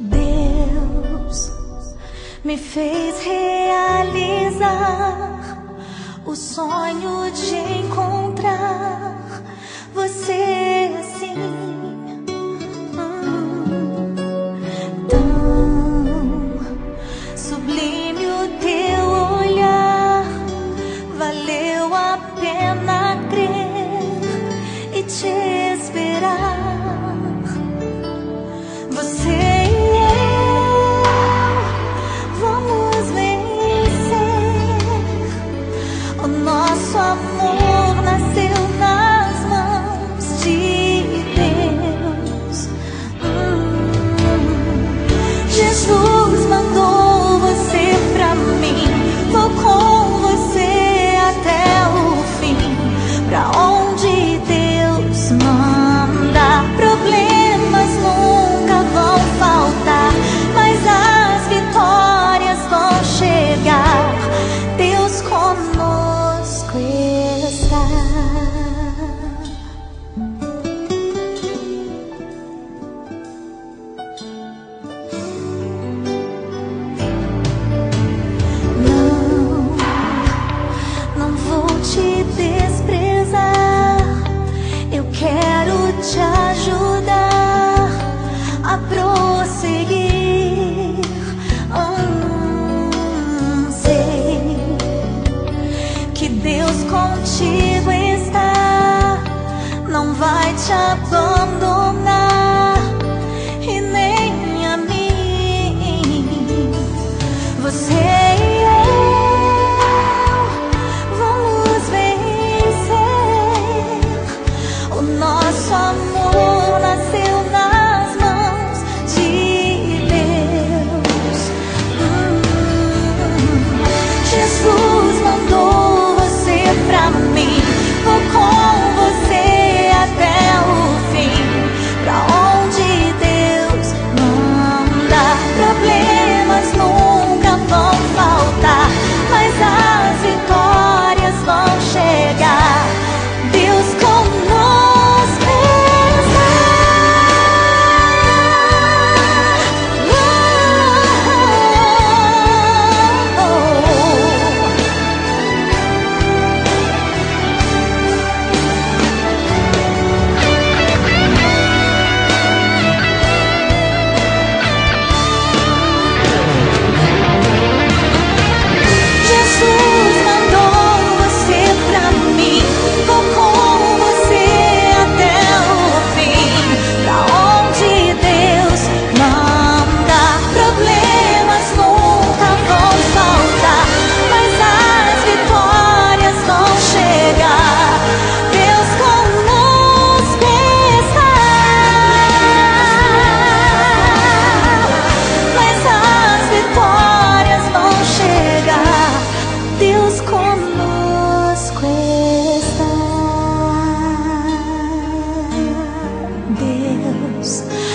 Deus me fez realizar o sonho de encontrar. top lives.